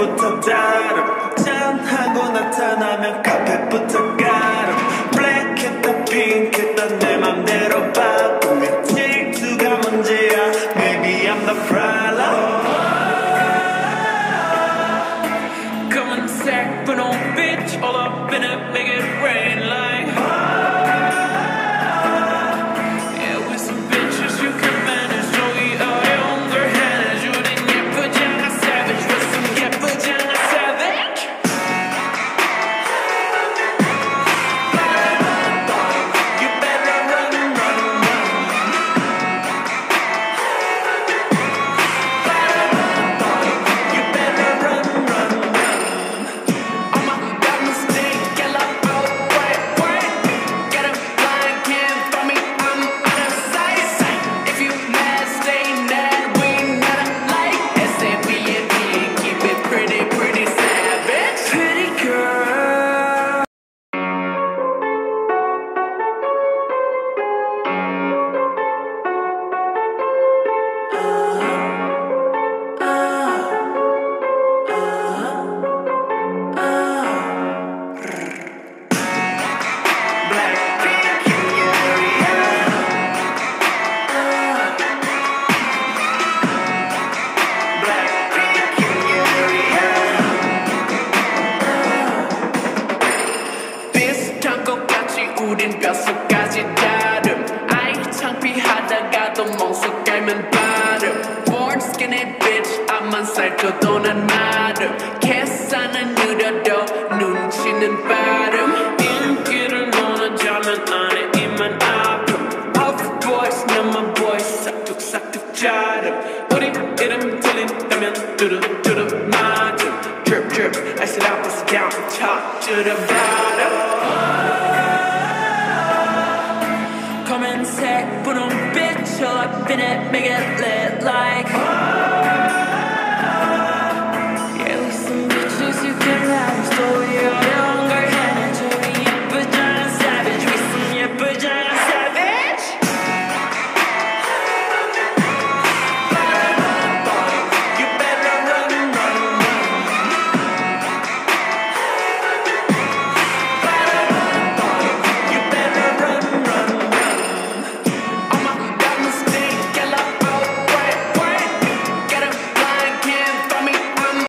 탓해부터 다름 짠하고 나타나면 카페부터 가름 블랙했다 핑크했다 내 맘대로 바꾸면 질투가 문제야 Maybe I'm the problem 검은색 분홍 빛 all up in it make it rain like 우린 뼛속까지 다름 아이 창피하다가도 멍석 깔면 발음 Born skinny bitch 앞만 살쪄도 난 마름 계산은 느려도 눈치는 빠름 인기를 원하자면 안에 입만 아픔 Off voice 나만 voice 싹둑싹둑 자름 우리 이름 들린다면 뚜루뚜루 맞음 Drip drip I sit up I sit down top to the bottom sick, but I'm a bitch, chill up in it, make it lit like. Oh. Yeah, we some bitches you can have a story.